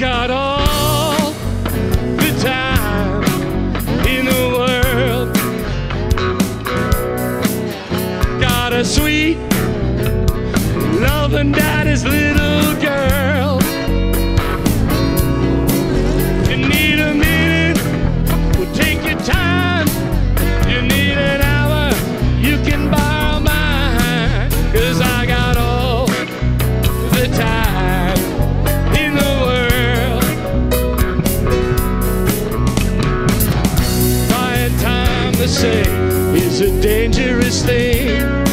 got all the time in the world. Got a sweet loving daddy's little to say is a dangerous thing.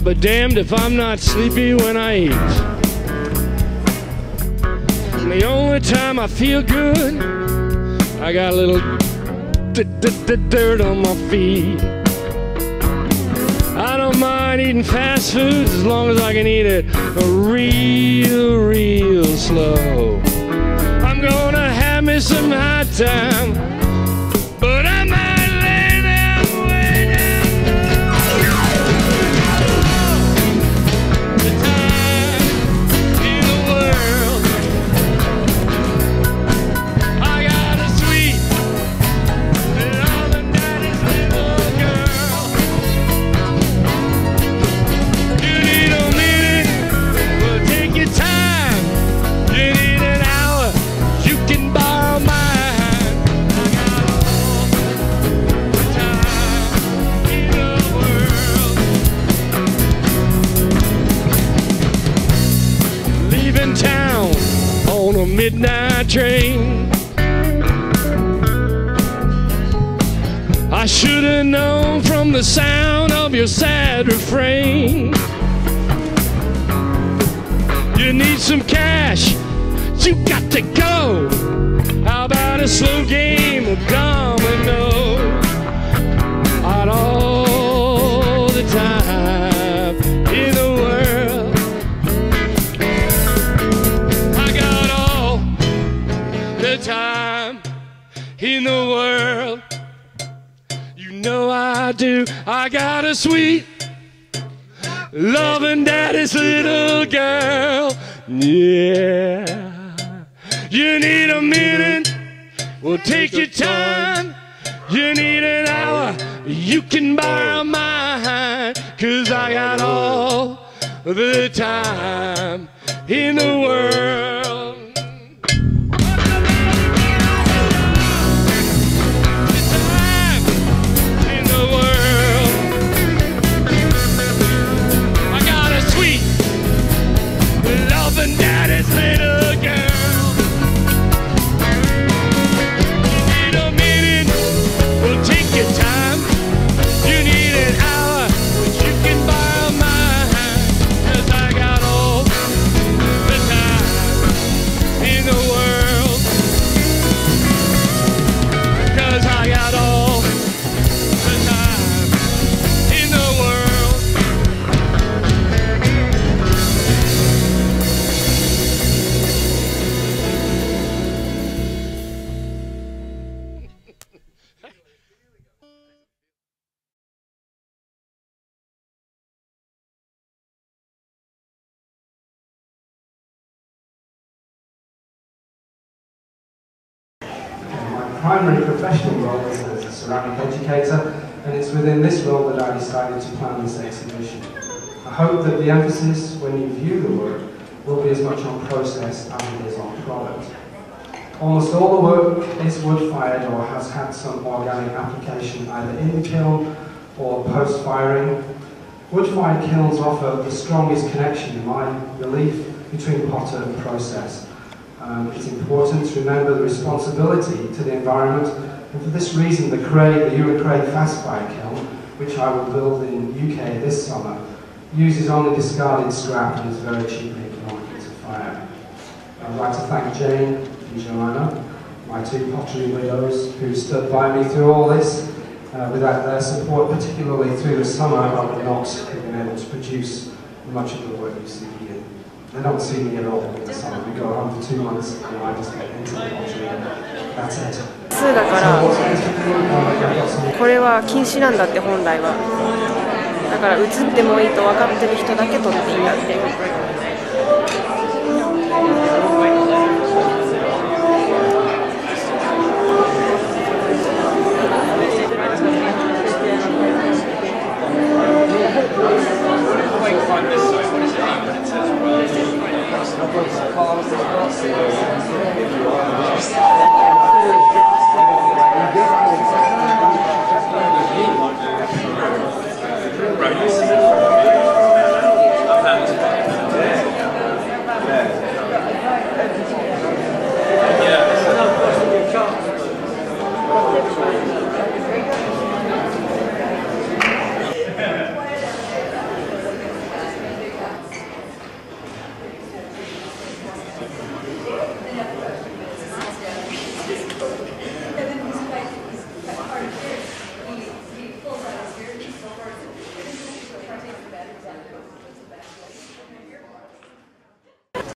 I'll be damned if I'm not sleepy when I eat. And the only time I feel good, I got a little dirt on my feet. I don't mind eating fast foods as long as I can eat it real, real slow. I'm gonna have me some hot time. Midnight train. I should have known from the sound of your sad refrain. You need some cash, you got to go. How about a slow game of domino? I do. I got a sweet loving daddy's little girl. Yeah. You need a minute. Well, take your time. You need an hour. You can borrow mine. Cause I got all the time in the world. Time in the world. Primary professional role is as a ceramic educator, and it's within this role that I decided to plan this exhibition. I hope that the emphasis when you view the work will be as much on process as it is on product. Almost all the work is wood-fired or has had some organic application either in the kiln or post-firing. Wood-fired kilns offer the strongest connection, in my belief, between potter and process. Um, it's important to remember the responsibility to the environment, and for this reason, the Craig, the Craig fast fire kiln, which I will build in UK this summer, uses only discarded scrap and is very cheaply economical to fire. I'd like to thank Jane and Joanna, my two pottery widows, who stood by me through all this. Uh, without their support, particularly through the summer, I would not have been able to produce much of the work you see here. They don't see me at all in the summer. We go home for two months and I just get into the pottery and that's it. 2だからこれは禁止なんだって本来はだから映ってもいいと分かってる人だけ撮っていいんだって